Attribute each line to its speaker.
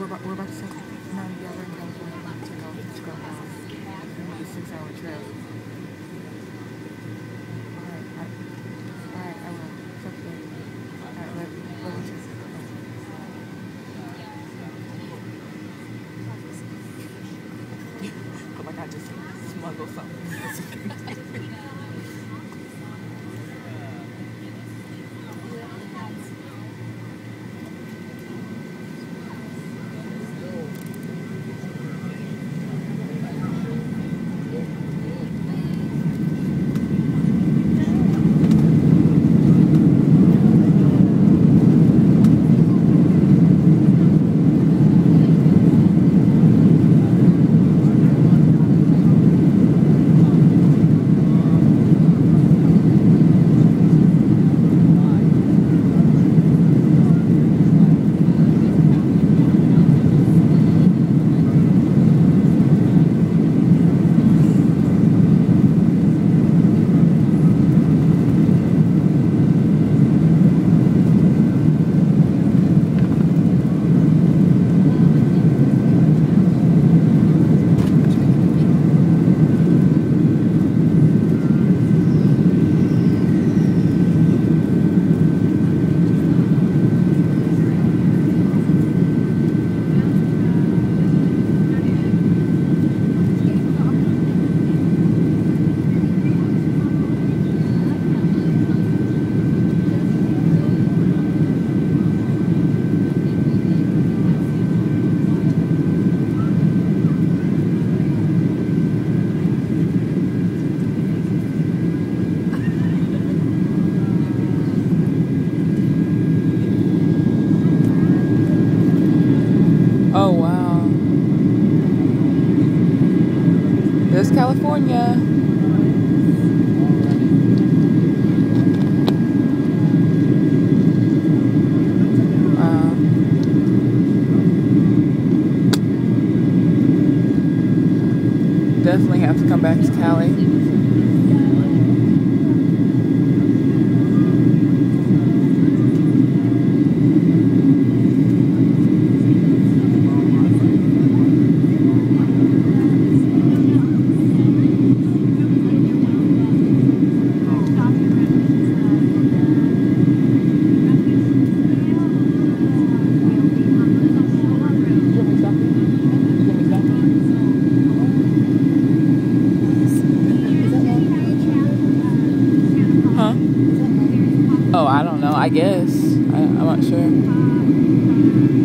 Speaker 1: we're about, we're about to set nine together in California. We're about to off to go. It's a six-hour trip. All right, I, all right, I will. Okay. All right, let, let just. I oh just smuggled something. California. Wow. Definitely have to come back to Cali. I don't know. I guess. I, I'm not sure.